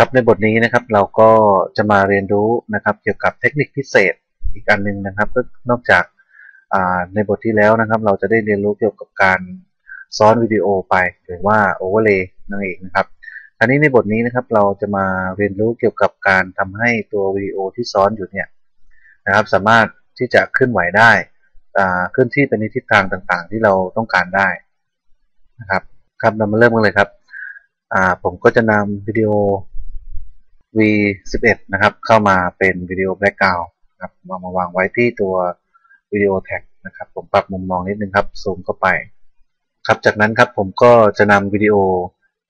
ครับในบทนี้นะครับเราก็จะมาเรียนรู้นะครับเกี่ยวกับเทคนิคพิเศษอีกอันหนึ่งนะครับก็นอกจากในบทที่แล้วนะครับ เราจะได้เรียนรู้เกี่ยวกับการซ้อนวิดีโอไปหรือว่าโอเวอร์เลย์นั่นเองนะครับอันนี้ในบทนี้นะครับเราจะมาเรียนรู้เกี่ยวกับการทำให้ตัววิดีโอที่ซ้อนอยู่เนี่ยนะครับ สามารถที่จะเคลื่อนไหวได้เคลื่อนที่ไปในทิศทางต่างๆ ที่เราต้องการได้นะครับครับเรามาเริ่มกันเลยครับผมก็จะนำวิดีโอ V11 นะครับ เข้ามาเป็นวิดีโอ background ครับมามาวางไว้ที่ตัววิดีโอ track นะครับ ผมปรับมุมมองนิดนึงครับซูมเข้าไปครับจากนั้นครับผมก็จะนำวิดีโอ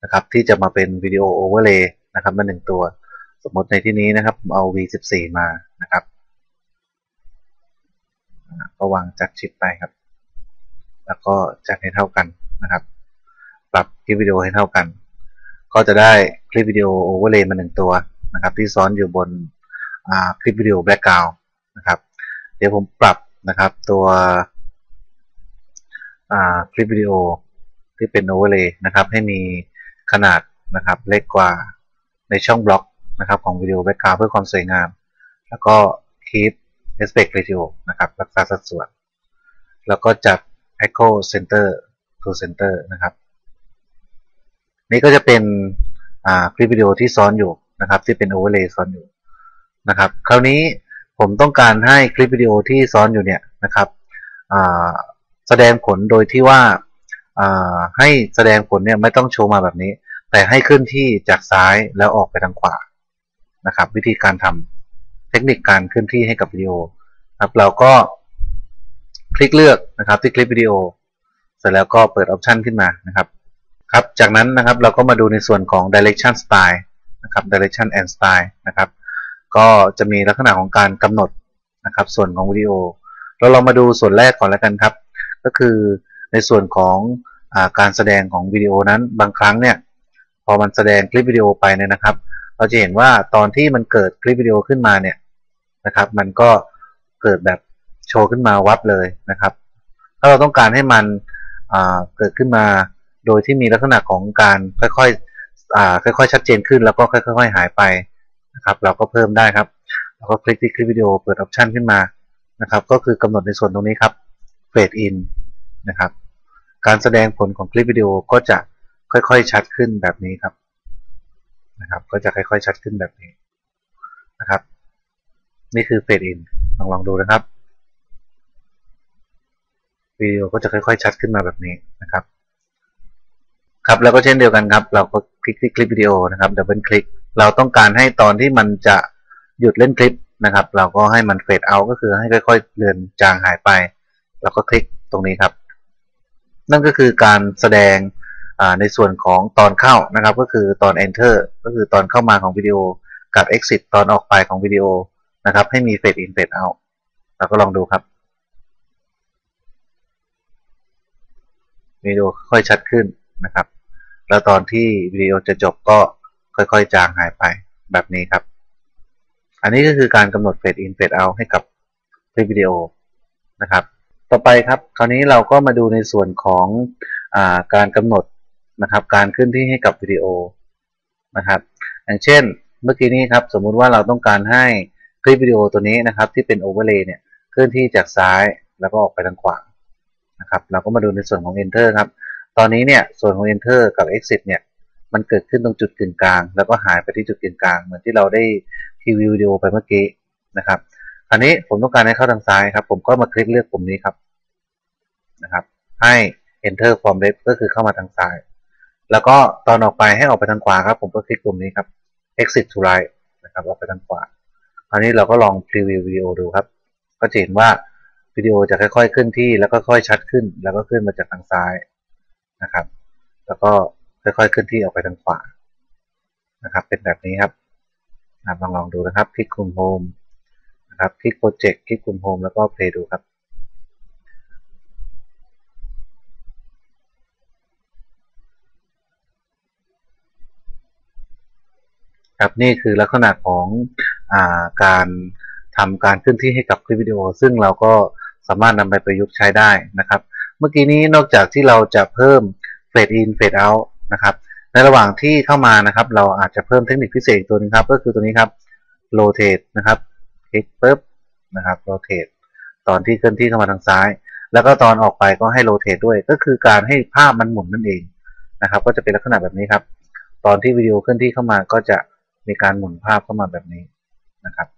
นะครับ ที่จะมาเป็นวิดีโอ overlay นะครับมาหนึ่งตัว สมมติในที่นี้นะครับผมเอา V14 มานะครับก็วางจัดชิดไปครับ แล้วก็จัดให้เท่ากันนะครับ ปรับคลิปวิดีโอให้เท่ากัน ก็จะได้คลิปวิดีโอ overlay มาหนึ่งตัว นะครับที่ซ้อนอยู่บนคลิปวิดีโอ background นะครับเดี๋ยวผมปรับนะครับตัวคลิปวิดีโอที่เป็น overlay นะครับให้มีขนาดนะครับเล็กกว่าในช่องบล็อกนะครับของวิดีโอ background เพื่อความสวยงาม แล้วก็ keep aspect ratio นะครับรักษาสัดส่วน แล้วก็จัด echo center to center นะครับ นี่ก็จะเป็นคลิปวิดีโอที่ซ้อนอยู่ นะครับ ที่เป็นโอเวอร์เลย์ซ้อนอยู่นะครับ คราวนี้ผมต้องการให้คลิปวิดีโอที่ซ้อนอยู่เนี่ยนะครับแสดงผลโดยที่ว่าให้แสดงผลเนี่ยไม่ต้องโชว์มาแบบนี้ แต่ให้ขึ้นที่จากซ้ายแล้วออกไปทางขวานะครับ วิธีการทำเทคนิคการเคลื่อนที่ให้กับวิดีโอครับเราก็คลิกเลือกนะครับที่คลิปวิดีโอ เสร็จแล้วก็เปิดออปชันขึ้นมานะครับครับจากนั้นนะครับเราก็มาดูในส่วนของ direction style นะครับ direction and style นะครับ ก็จะมีลักษณะของการกำหนดนะครับ ส่วนของวิดีโอ เราลองมาดูส่วนแรกก่อนแล้วกันครับ ก็คือในส่วนของอาการแสดงของวิดีโอนั้นบางครั้งเนี่ย พอมันแสดงคลิปวิดีโอไปเนี่ยนะครับ เราจะเห็นว่าตอนที่มันเกิดคลิปวิดีโอขึ้นมาเนี่ยนะครับ มันก็เกิดแบบโชว์ขึ้นมาวับเลยนะครับ ถ้าเราต้องการให้มันเกิดขึ้นมาโดยที่มีลักษณะของการค่อยๆ ค่อยๆชัดเจนขึ้นแล้วก็ค่อยๆหายไปนะครับ เราก็เพิ่มได้ครับเราก็คลิกที่คลิปวิดีโอเปิดออปชันขึ้นมานะครับ ก็คือกำหนดในส่วนตรงนี้ครับ fade in นะครับ การแสดงผลของคลิปวิดีโอก็จะค่อยๆชัดขึ้นแบบนี้ครับนะครับ ก็จะค่อยๆชัดขึ้นแบบนี้นะครับ นี่คือ fade in ลองลองดูนะครับวิดีโอก็จะค่อยๆชัดขึ้นมาแบบนี้นะครับ ครับแล้วก็เช่นเดียวกันครับ เราก็คลิกที่คลิปวิดีโอนะครับดับเบิลคลิกเราต้องการให้ตอนที่มันจะหยุดเล่นคลิปนะครับ เราก็ให้มันเฟดเอาก็คือให้ค่อยๆเลือนจางหายไปแล้วก็คลิกตรงนี้ครับ นั่นก็คือการแสดงในส่วนของตอนเข้านะครับ ก็คือตอน enter ก็คือตอนเข้ามาของวิดีโอกับ exit ตอนออกไปของวิดีโอนะครับ ให้มี fade in fade out เราก็ลองดูครับวิดีโอค่อยชัดขึ้นนะครับ แล้วตอนที่วิดีโอจะจบก็ค่อยๆ จางหายไปแบบนี้ครับ อันนี้ก็คือการกำหนด fade in fade out ให้กับคลิปวิดีโอนะครับ ต่อไปครับ คราวนี้เราก็มาดูในส่วนของอการกำหนดนะครับ การเคลื่อนที่ให้กับวิดีโอนะครับ อย่างเช่นเมื่อกี้นี้ครับ สมมุติว่าเราต้องการให้คลิปวิดีโอตัวนี้นะครับ ที่เป็น overlay เนี่ยเคลื่อนที่จากซ้ายแล้วก็ออกไปทางขวานะครับ เราก็มาดูในส่วนของ enter ครับ ตอนนี้เนี่ยส่วนของ enter กับ exit เนี่ยมันเกิดขึ้นตรงจุดกึ่งกลาง แล้วก็หายไปที่จุดกึ่งกลางเหมือนที่เราได้ทีวีวิดีโอไปเมื่อกี้นะครับอันนี้ผมต้องการให้เข้าทางซ้ายครับ ผมก็มาคลิกเลือกปุ่มนี้ครับนะครับ ให้ enter from left ก็คือเข้ามาทางซ้าย แล้วก็ตอนออกไปให้ออกไปทางขวาครับ ผมก็คลิกปุ่มนี้ครับ exit to right นะครับออกไปทางขวาคราวนี้เราก็ลองพรีวิววิดีโอดูครับ ก็จะเห็นว่าวิดีโอจะค่อยๆ ขึ้นที่แล้วก็ค่อยชัดขึ้น แล้วก็ขึ้นมาจากทางซ้าย นะครับ แล้วก็ค่อยๆเคลื่อนที่ออกไปทางขวานะครับ เป็นแบบนี้ครับลองลองดูนะครับคลิกปุ่ม Home นะครับคลิก Project คลิกปุ่ม Home แล้วก็ play ดูครับครับนี่คือลักษณะของอาการทำการเคลื่อนที่ให้กับคลิปวิดีโอ ซึ่งเราก็สามารถนำไปประยุกต์ใช้ได้นะครับ เมื่อกี้นี้นอกจากที่เราจะเพิ่มเฟดอินเฟดเอาท์นะครับ ในระหว่างที่เข้ามานะครับ เราอาจจะเพิ่มเทคนิคพิเศษอีกตัวนึงครับ ก็คือตัวนี้ครับ rotate นะครับคลิกปุ๊บนะครับ rotate ตอนที่เคลื่อนที่เข้ามาทางซ้าย แล้วก็ตอนออกไปก็ให้ rotate ด้วย ก็คือการให้ภาพมันหมุนนั่นเองนะครับ ก็จะเป็นลักษณะแบบนี้ครับ ตอนที่วิดีโอเคลื่อนที่เข้ามาก็จะมีการหมุนภาพเข้ามาแบบนี้นะครับ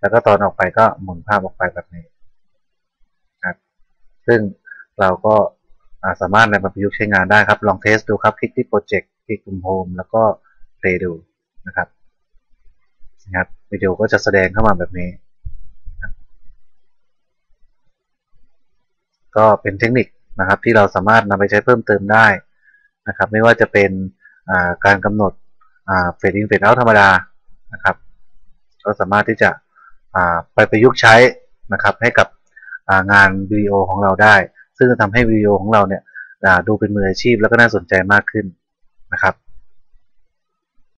แล้วก็ตอนออกไปก็หมุนภาพออกไปแบบนี้ครับซึ่ง เราก็าสามารถนำมาประยุกต์ใช้งานได้ครับ ลอง test ดูครับ คลิกที่ Project คลิกปุ่ม Home แล้วก็ play ดูนะครับนะครับวิดีโอก็จะแสดงเข้ามาแบบนี้ ก็เป็นเทคนิคนะครับที่เราสามารถนำไปใช้เพิ่มเติมได้นะครับ ไม่ว่าจะเป็นาการกำหนดเฟดอินเฟดเอาธรรมดานะครับก็สามารถที่จะไปประยุกต์ใช้นะครับให้กับางานวิดีโอของเราได้ ซึ่งจะทำให้วิดีโอของเราเนี่ยดูเป็นมืออาชีพแล้วก็น่าสนใจมากขึ้นนะครับ